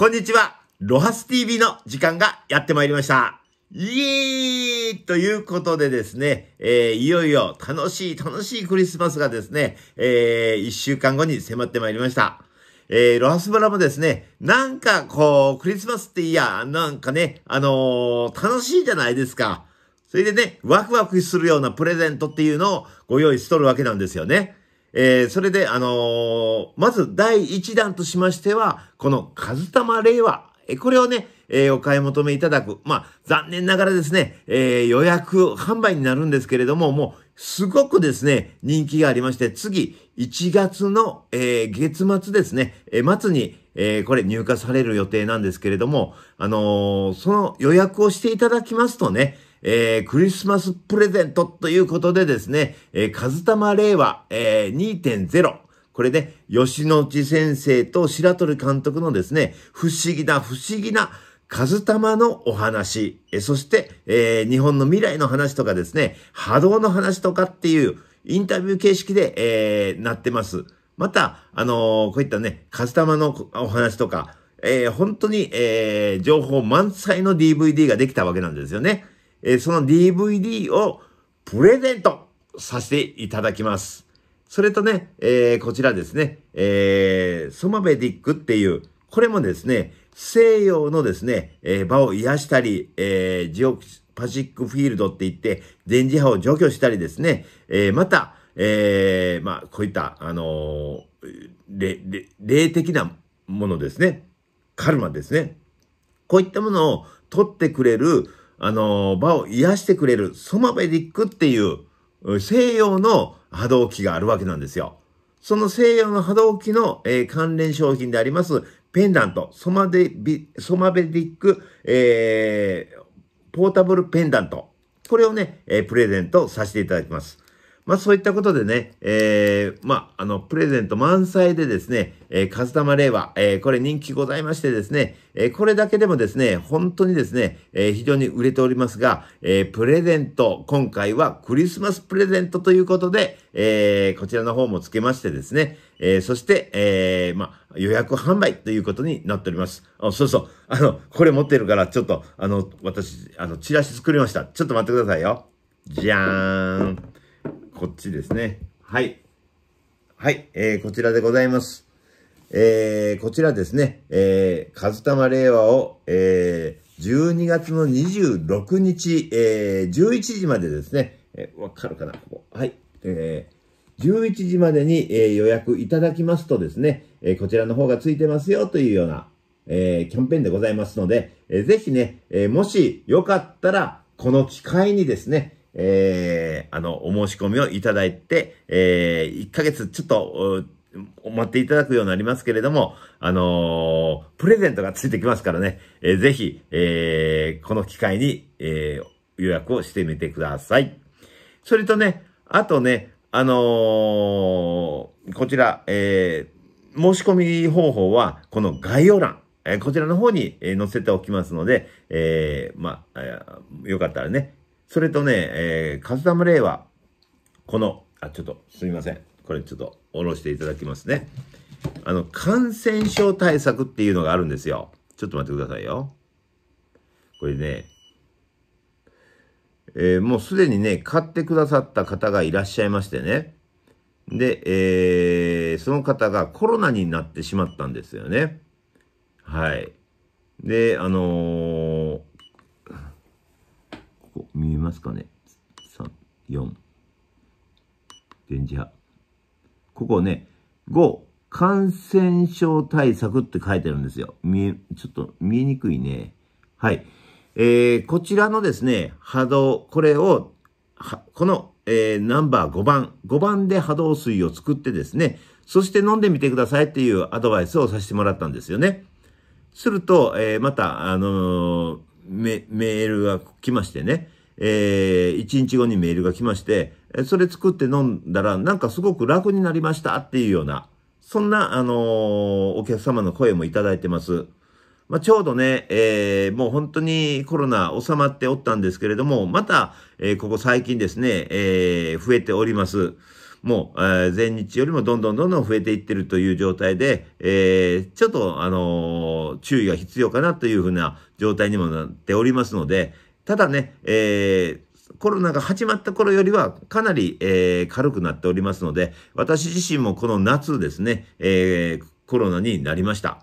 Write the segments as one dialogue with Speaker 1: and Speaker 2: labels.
Speaker 1: こんにちは。ロハス TV の時間がやってまいりました。イエーイということでですね、えー、いよいよ楽しい楽しいクリスマスがですね、えー、一週間後に迫ってまいりました。えー、ロハスブラもですね、なんかこう、クリスマスっていや、なんかね、あのー楽しいじゃないですか。それでね、ワクワクするようなプレゼントっていうのをご用意しとるわけなんですよね。えー、それで、あのーまず第一弾としましては、このカズタマ令和、えこれをね、えーお買い求めいただく。まあ、残念ながらですね、えー予約販売になるんですけれども、もう、すごくですね、人気がありまして、次、1月の、えー月末ですね、え末に、えこれ入荷される予定なんですけれども、あのその予約をしていただきますとね、えークリスマスプレゼントということでですね、えー、カズタマ令和、えー2.0、これね、吉野内先生と白鳥監督のですね、不思議な不思議なカズタマのお話、えそして、え日本の未来の話とかですね、波動の話とかっていうインタビュー形式で、えなってます。また、あのこういったね、カズタマのお話とか、えー本当に、えー情報満載の DVD ができたわけなんですよね。えその DVD をプレゼントさせていただきます。それとね、えーこちらですね、えーソマベディックっていう、これもですね、西洋のですね、えー場を癒したり、えージオパシックフィールドって言って、電磁波を除去したりですね、えーまた、えーまあ、こういった、あのー霊霊霊的なものですね。カルマですね。こういったものを取ってくれる、あの場を癒してくれるソマヴェディックっていう西洋の波動機があるわけなんですよ。その西洋の波動機の、えー関連商品であります、ペンダント、ソマデビ、ソマヴェディック、えーポータブルペンダント。これをね、えープレゼントさせていただきます。まあそういったことでね、えー、まあ、あの、プレゼント満載でですね、えー、カズタマ令和、えー、これ人気ございましてですね、えー、これだけでもですね、本当にですね、えー、非常に売れておりますが、えー、プレゼント、今回はクリスマスプレゼントということで、えー、こちらの方もつけましてですね、えー、そして、えー、まあ、予約販売ということになっております。あ、そうそう。あの、これ持ってるから、ちょっと、あの、私、あの、チラシ作りました。ちょっと待ってくださいよ。じゃーん。こっちですね。はい。はい、えー、こちらでございます。えー、こちらですね、えー、カズタマ令和を、えー、12月の26日、えー、11時までですね、えーわかるかな？ここはい。えー、11時までに、えー予約いただきますとですね、えーこちらの方がついてますよというような、えーキャンペーンでございますので、えーぜひね、えーもしよかったら、この機会にですね、えーあの、お申し込みをいただいて、えー1ヶ月ちょっと、待っていただくようになりますけれども、あのープレゼントがついてきますからね、えーぜひ、えーこの機会に、えー予約をしてみてください。それとね、あとね、あのーこちら、えー申し込み方法は、この概要欄、えーこちらの方に、載せておきますので、えーまあ、よかったらね、それとね、えー、カズタムレイは、この、あ、ちょっと、すみません。これちょっと、下ろしていただきますね。あの、感染症対策っていうのがあるんですよ。ちょっと待ってくださいよ。これね、えーもうすでにね、買ってくださった方がいらっしゃいましてね。で、えーその方がコロナになってしまったんですよね。はい。で、あのーここ見えますかね ?3、4。電磁波。ここね、5、感染症対策って書いてるんですよ。見え、ちょっと見えにくいね。はい。えー、こちらのですね、波動、これを、はこの、えー、ナンバー5番、5番で波動水を作ってですね、そして飲んでみてくださいっていうアドバイスをさせてもらったんですよね。すると、えーまた、あのー、メールが来ましてね、えー、1日後にメールが来まして、それ作って飲んだら、なんかすごく楽になりましたっていうような、そんな、あのーお客様の声もいただいてます。まあ、ちょうどね、えーもう本当にコロナ収まっておったんですけれども、また、えーここ最近ですね、えー増えております。もう、えー、前日よりもどんどんどんどん増えていってるという状態で、えー、ちょっと、あのー、注意が必要かなというふうな状態にもなっておりますので、ただね、えー、コロナが始まった頃よりはかなり、えー、軽くなっておりますので、私自身もこの夏ですね、えー、コロナになりました。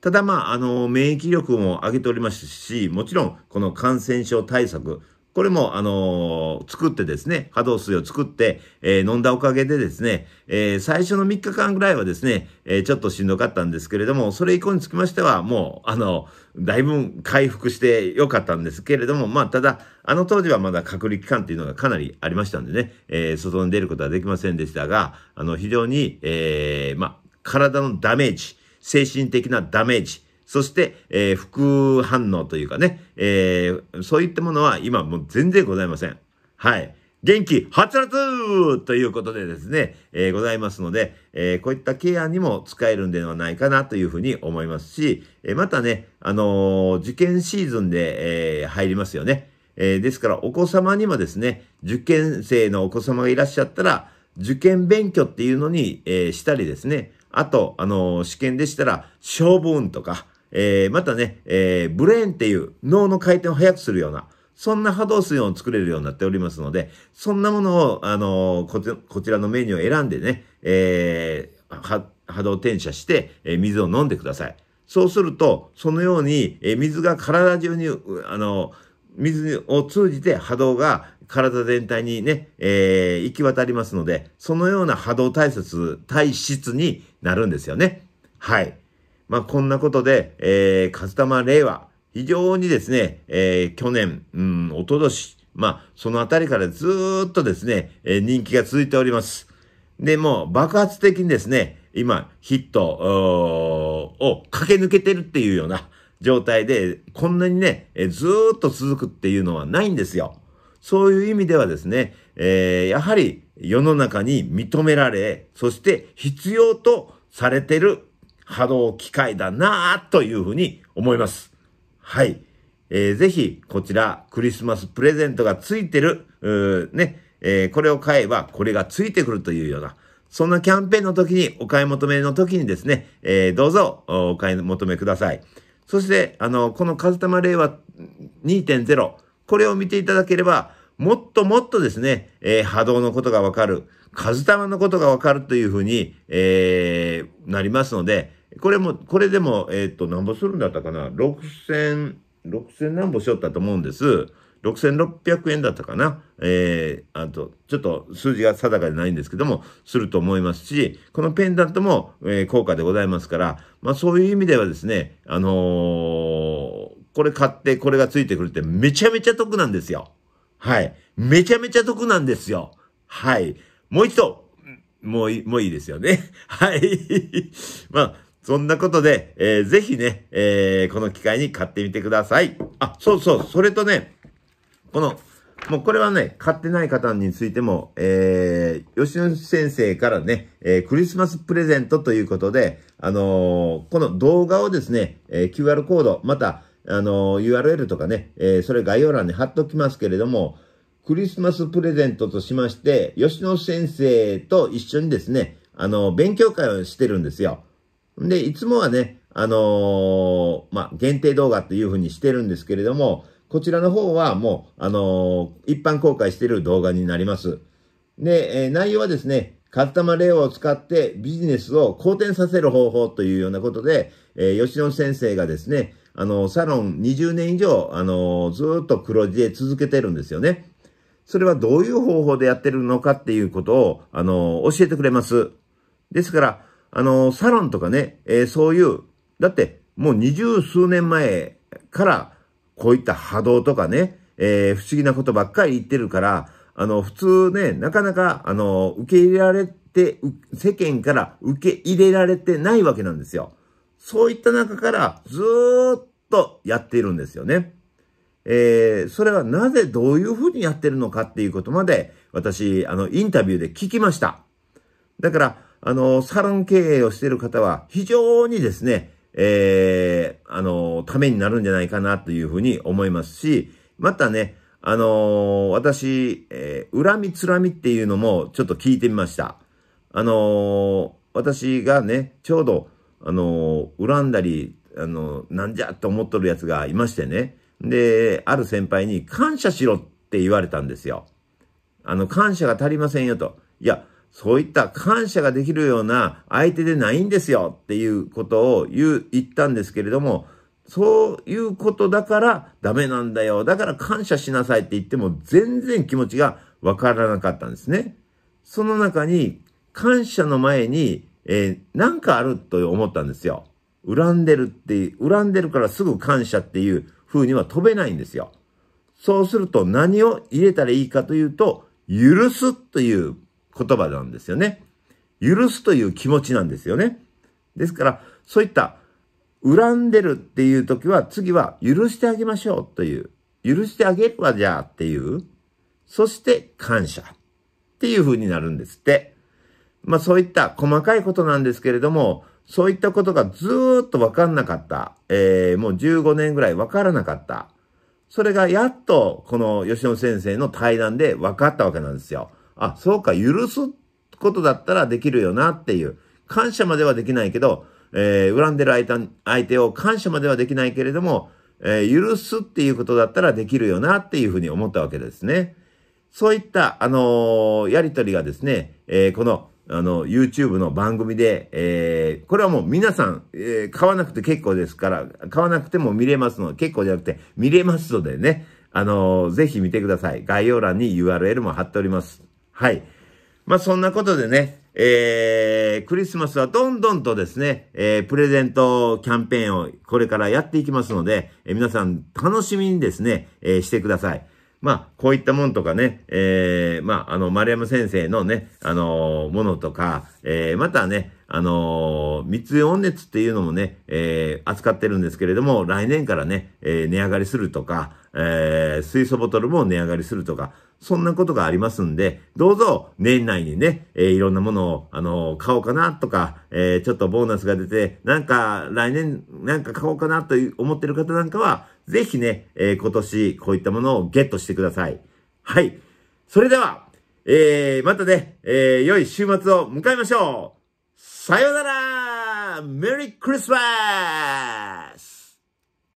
Speaker 1: ただまあ、あの、免疫力も上げておりますし、もちろん、この感染症対策、これも、あのー、作ってですね、波動水を作って、えー、飲んだおかげでですね、えー、最初の3日間ぐらいはですね、えちょっとしんどかったんですけれども、それ以降につきましては、もう、あの、だいぶ回復してよかったんですけれども、まあ、ただ、あの当時はまだ隔離期間っていうのがかなりありましたんでね、え外に出ることはできませんでしたが、あの、非常に、えまあ、体のダメージ、精神的なダメージ、そして、えー、副反応というかね、えー、そういったものは今もう全然ございません。はい。元気、はつらつということでですね、えー、ございますので、えー、こういったケアにも使えるんではないかなというふうに思いますし、えー、またね、あの受験シーズンで、え入りますよね。えですから、お子様にもですね、受験生のお子様がいらっしゃったら、受験勉強っていうのに、えしたりですね、あと、あの試験でしたら、勝負運とか、えー、またね、えー、ブレーンっていう脳の回転を速くするような、そんな波動水温を作れるようになっておりますので、そんなものを、あのー、こちこちらのメニューを選んでね、えー、波動転写して、えー、水を飲んでください。そうすると、そのように、えー、水が体中に、あのー、水を通じて波動が体全体にね、えー、行き渡りますので、そのような波動体質、体質になるんですよね。はい。まあ、こんなことで、えー、カズタマ令和、非常にですね、えー、去年、うん、おととし、まあ、そのあたりからずっとですね、えー、人気が続いております。で、もう爆発的にですね、今、ヒットを駆け抜けてるっていうような状態で、こんなにね、えー、ずっと続くっていうのはないんですよ。そういう意味ではですね、えー、やはり世の中に認められ、そして必要とされてる波動機械だなというふうに思います。はい。えー、ぜひ、こちら、クリスマスプレゼントがついてる、ね、えー、これを買えば、これがついてくるというような、そんなキャンペーンの時に、お買い求めの時にですね、えー、どうぞ、お買い求めください。そして、あの、このカズタマ令和2.0、これを見ていただければ、もっともっとですね、えー、波動のことがわかる、カズタマのことがわかるというふうに、えー、なりますので、これも、これでも、えっ、ー、と、何ぼするんだったかな ?6000、6000何ぼしよったと思うんです。6600円だったかな？えー、あと、ちょっと数字が定かでないんですけども、すると思いますし、このペンダントも、えー、高価でございますから、まあそういう意味ではですね、あのー、これ買ってこれがついてくるってめちゃめちゃ得なんですよ。はい。めちゃめちゃ得なんですよ。はい。もう一度、もういい、もういいですよね。はい。まあ、そんなことで、えー、ぜひね、えー、この機会に買ってみてください。あ、そうそう、それとね、この、もうこれはね、買ってない方についても、えー、吉野先生からね、えー、クリスマスプレゼントということで、あのー、この動画をですね、えー、QR コード、また、あの、URL とかね、え、それ概要欄に貼っときますけれども、クリスマスプレゼントとしまして、吉野先生と一緒にですね、あの、勉強会をしてるんですよ。で、いつもはね、あのー、まあ、限定動画っていう風にしてるんですけれども、こちらの方はもう、あのー、一般公開してる動画になります。で、えー、内容はですね、カッタマーレオを使ってビジネスを好転させる方法というようなことで、えー、吉野先生がですね、あの、サロン20年以上、あの、ずっと黒字で続けてるんですよね。それはどういう方法でやってるのかっていうことを、あの、教えてくれます。ですから、あの、サロンとかね、えー、そういう、だってもう二十数年前からこういった波動とかね、えー、不思議なことばっかり言ってるから、あの、普通ね、なかなか、あの、受け入れられて、世間から受け入れられてないわけなんですよ。そういった中からずーっとやっているんですよね。えー、それはなぜどういうふうにやってるのかっていうことまで、私、あの、インタビューで聞きました。だから、あの、サロン経営をしている方は非常にですね、えー、あの、ためになるんじゃないかなというふうに思いますし、またね、あの、私、えー、恨みつらみっていうのもちょっと聞いてみました。あの、私がね、ちょうど、あの恨んだり、あのなんじゃと思っとるやつがいましてね。で、ある先輩に感謝しろって言われたんですよ。あの、感謝が足りませんよと。いや、そういった感謝ができるような相手でないんですよっていうことを言う、言ったんですけれども、そういうことだからダメなんだよ。だから感謝しなさいって言っても全然気持ちがわからなかったんですね。その中に感謝の前に、えー、なんかあると思ったんですよ。恨んでるって、恨んでるからすぐ感謝っていう風には飛べないんですよ。そうすると何を入れたらいいかというと、許すという言葉なんですよね。許すという気持ちなんですよね。ですから、そういった恨んでるっていう時は、次は許してあげましょうという。許してあげるわじゃあっていう。そして感謝っていう風になるんですって。まあそういった細かいことなんですけれども、そういったことがずっとわかんなかった。えー、もう15年ぐらいわからなかった。それがやっとこの吉野先生の対談で分かったわけなんですよ。あ、そうか、許すことだったらできるよなっていう。感謝まではできないけど、えー、恨んでる相手相手を感謝まではできないけれども、えー、許すっていうことだったらできるよなっていうふうに思ったわけですね。そういった、あのー、やりとりがですね、えー、この、あの、YouTube の番組で、えー、これはもう皆さん、えー、買わなくて結構ですから、買わなくても見れますので、結構じゃなくて見れますのでね、あのー、ぜひ見てください。概要欄に URL も貼っております。はい。まあ、そんなことでね、えー、クリスマスはどんどんとですね、えー、プレゼントキャンペーンをこれからやっていきますので、えー、皆さん楽しみにですね、えー、してください。まあ、こういったもんとかね、えー、まあ、あの、丸山先生のね、あのー、ものとか、えー、またね、あのー、密輸温熱っていうのもね、えー、扱ってるんですけれども、来年からね、えー、値上がりするとか、えー、水素ボトルも値上がりするとか、そんなことがありますんで、どうぞ年内にね、えー、いろんなものを、あのー、買おうかなとか、えー、ちょっとボーナスが出て、なんか来年なんか買おうかなと思ってる方なんかは、ぜひね、え、今年こういったものをゲットしてください。はい。それでは、え、またね、え、良い週末を迎えましょうさようならメリークリスマス